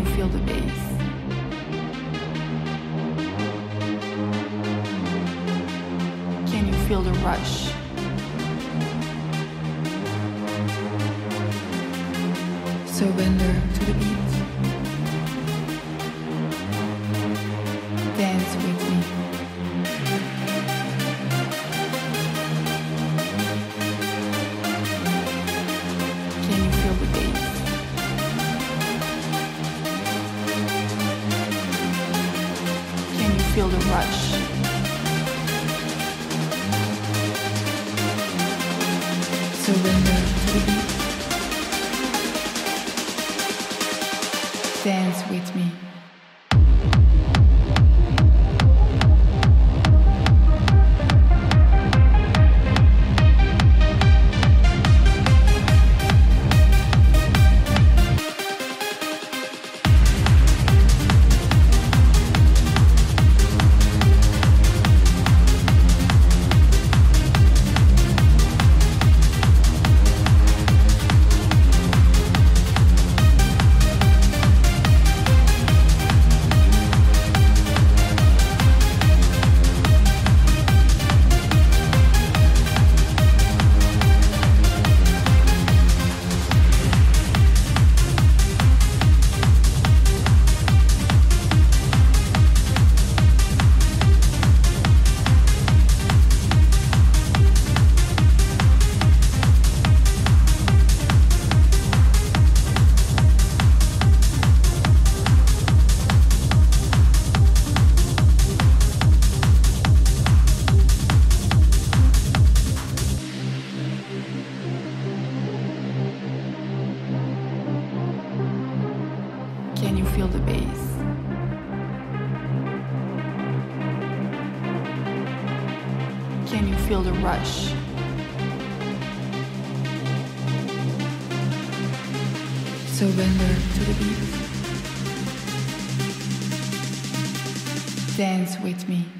you feel the bass? Can you feel the rush? Surrender to the beat. Feel the rush? Surrender to the beat. Dance with me. Can you feel the bass? Can you feel the rush? Surrender to the beat. Dance with me.